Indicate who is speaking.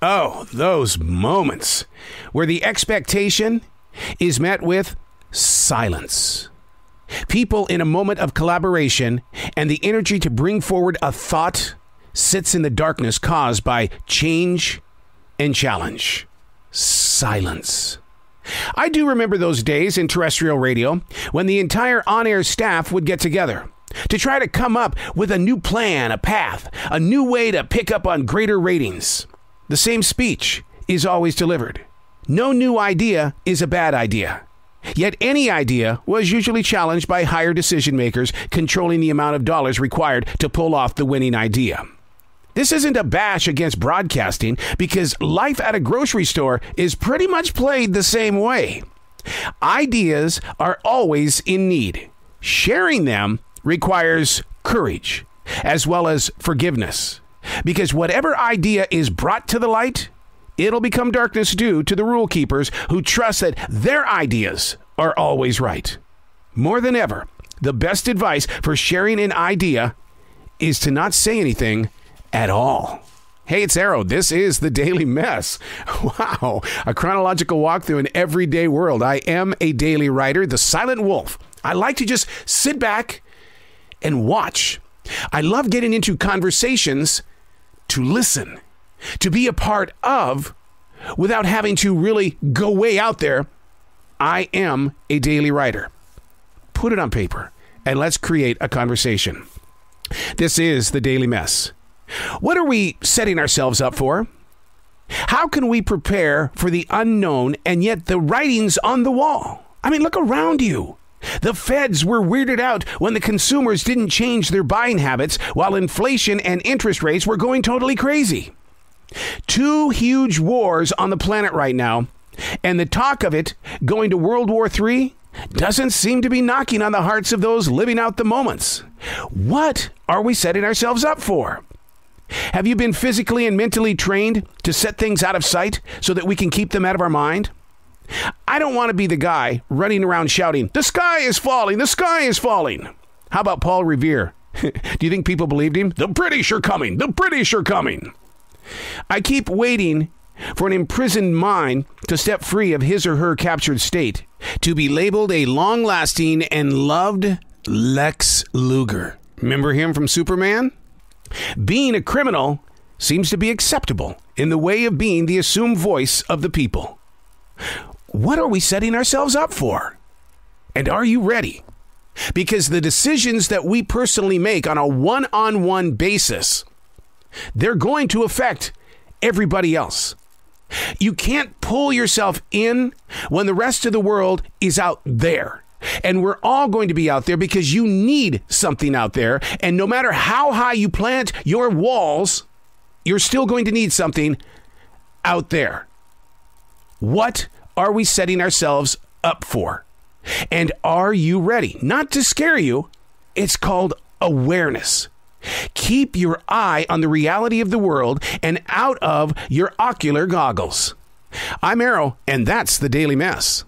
Speaker 1: Oh, those moments where the expectation is met with silence. People in a moment of collaboration and the energy to bring forward a thought sits in the darkness caused by change and challenge. Silence. I do remember those days in terrestrial radio when the entire on air staff would get together to try to come up with a new plan, a path, a new way to pick up on greater ratings. The same speech is always delivered. No new idea is a bad idea. Yet any idea was usually challenged by higher decision makers controlling the amount of dollars required to pull off the winning idea. This isn't a bash against broadcasting because life at a grocery store is pretty much played the same way. Ideas are always in need. Sharing them requires courage as well as forgiveness. Because whatever idea is brought to the light, it'll become darkness due to the rule keepers who trust that their ideas are always right. More than ever, the best advice for sharing an idea is to not say anything at all. Hey, it's Arroe. This is the Daily Mess. Wow, a chronological walk through an everyday world. I am a daily writer, the silent wolf. I like to just sit back and watch. I love getting into conversations to listen, to be a part of without having to really go way out there. I am a daily writer. Put it on paper and let's create a conversation. This is the Daily Mess. What are we setting ourselves up for? How can we prepare for the unknown and yet the writing's on the wall? I mean, look around you. The feds were weirded out when the consumers didn't change their buying habits while inflation and interest rates were going totally crazy. Two huge wars on the planet right now, and the talk of it going to World War III doesn't seem to be knocking on the hearts of those living out the moments. What are we setting ourselves up for? Have you been physically and mentally trained to set things out of sight so that we can keep them out of our mind? I don't want to be the guy running around shouting, The sky is falling! The sky is falling! How about Paul Revere? Do you think people believed him? The British are coming! The British are coming! I keep waiting for an imprisoned mind to step free of his or her captured state, to be labeled a long lasting and loved Lex Luger. Remember him from Superman? Being a criminal seems to be acceptable in the way of being the assumed voice of the people. What are we setting ourselves up for? And are you ready? Because the decisions that we personally make on a one on one basis, they're going to affect everybody else. You can't pull yourself in when the rest of the world is out there. And we're all going to be out there because you need something out there. And no matter how high you plant your walls, you're still going to need something out there. What are we setting ourselves up for? And are you ready? Not to scare you, it's called awareness. Keep your eye on the reality of the world and out of your ocular goggles. I'm Arroe, and that's the Daily Mess.